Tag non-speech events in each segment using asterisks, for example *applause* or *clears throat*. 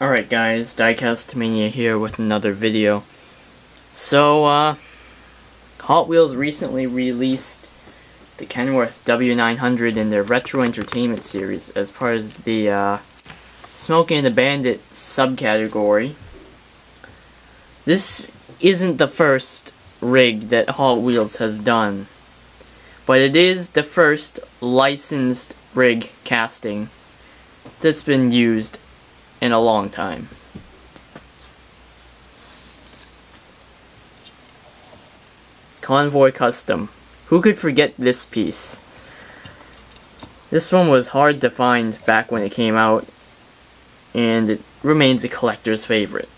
Alright guys, Diecast Mania here with another video. So, uh, Hot Wheels recently released the Kenworth W900 in their Retro Entertainment series as part of the, uh, Smokey and the Bandit subcategory. This isn't the first rig that Hot Wheels has done, but it is the first licensed rig casting that's been used in a long time. Convoy Custom. Who could forget this piece? This one was hard to find back when it came out, and it remains a collector's favorite.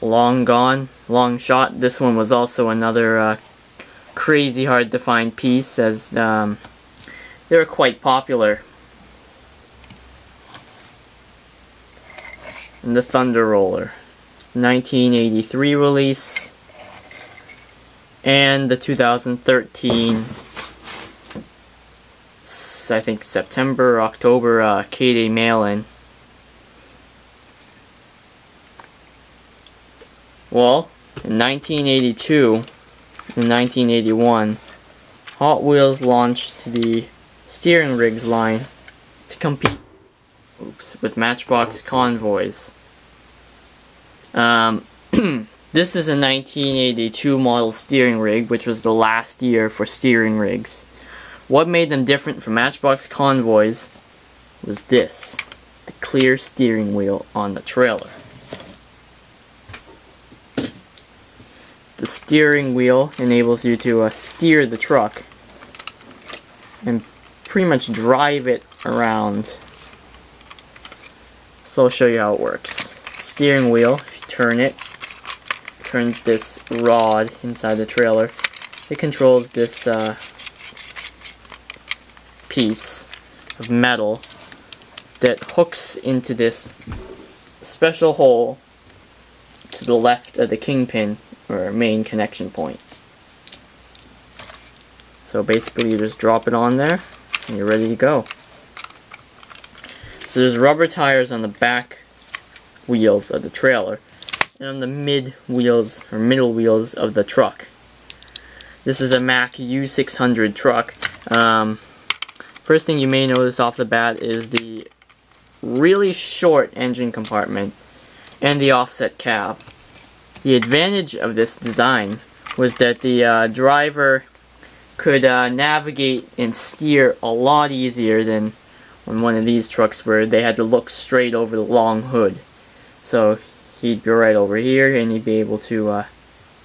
Long Gone, Long Shot. This one was also another uh, crazy hard to find piece as um, they were quite popular. And the Thunder Roller, 1983 release, and the 2013, I think September, October uh, K-Day mail-in. Well, in 1982 and 1981, Hot Wheels launched to the steering rigs line to compete oops, with Matchbox convoys. Um, *clears throat* this is a 1982 model steering rig, which was the last year for steering rigs. What made them different from Matchbox convoys was this, the clear steering wheel on the trailer. The steering wheel enables you to uh, steer the truck and pretty much drive it around. So I'll show you how it works. Steering wheel, if you turn it, turns this rod inside the trailer. It controls this uh, piece of metal that hooks into this special hole to the left of the kingpin or main connection point. So basically you just drop it on there and you're ready to go. So there's rubber tires on the back wheels of the trailer and on the mid wheels or middle wheels of the truck. This is a Mack U600 truck. Um, first thing you may notice off the bat is the really short engine compartment and the offset cab. The advantage of this design was that the uh, driver could uh, navigate and steer a lot easier than on one of these trucks where they had to look straight over the long hood. So he'd be right over here and he'd be able to uh,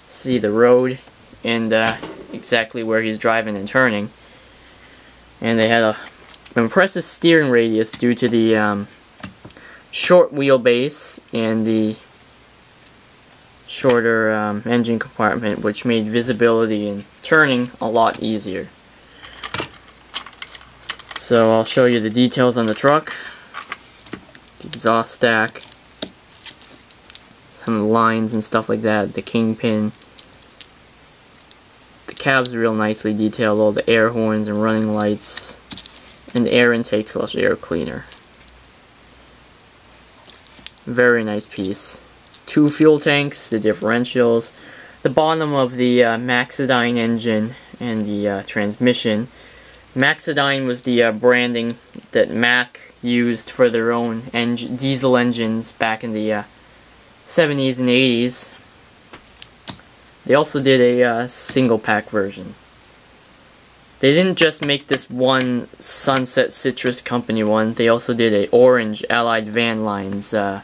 see the road and uh, exactly where he's driving and turning. And they had a impressive steering radius due to the um, short wheelbase and the shorter um, engine compartment which made visibility and turning a lot easier. So I'll show you the details on the truck, the exhaust stack, some lines and stuff like that, the kingpin. The cab's real nicely detailed, all the air horns and running lights, and the air intake slash air cleaner. Very nice piece two fuel tanks, the differentials, the bottom of the uh, Maxidyne engine, and the uh, transmission. Maxidyne was the uh, branding that Mack used for their own eng diesel engines back in the 70s uh, and 80s. They also did a uh, single pack version. They didn't just make this one Sunset Citrus Company one, they also did a orange Allied Van Lines uh,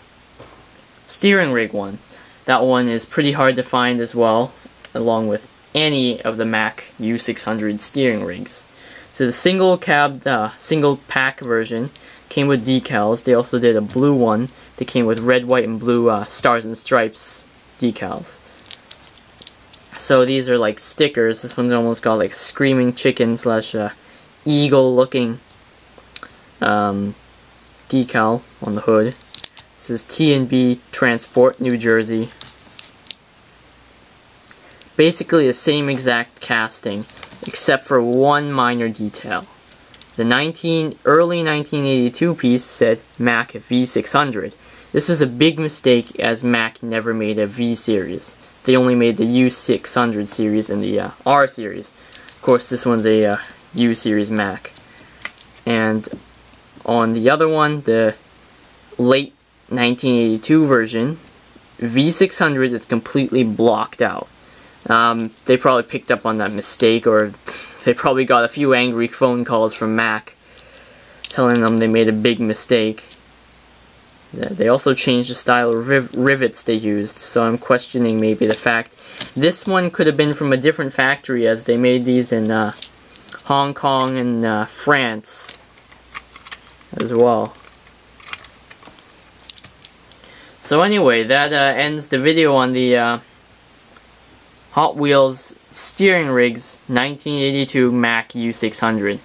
steering rig one. That one is pretty hard to find as well, along with any of the Mack U600 steering rigs. So the single cab, uh, single pack version came with decals. They also did a blue one that came with red, white, and blue uh, stars and stripes decals. So these are like stickers. This one's almost got like a screaming chicken slash uh, eagle looking um, decal on the hood. This is T&B Transport, New Jersey. Basically the same exact casting, except for one minor detail. The 19 early 1982 piece said Mack V600. This was a big mistake as Mack never made a V series. They only made the U600 series and the uh, R series. Of course, this one's a uh, U series Mack. And on the other one, the late 1982 version, V600 is completely blocked out. Um, they probably picked up on that mistake or they probably got a few angry phone calls from Mack telling them they made a big mistake. They also changed the style of riv rivets they used, so I'm questioning maybe the fact this one could have been from a different factory as they made these in uh, Hong Kong and uh, France as well. So anyway, that uh, ends the video on the uh, Hot Wheels Steering Rigs 1982 Mack U600.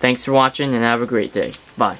Thanks for watching and have a great day. Bye.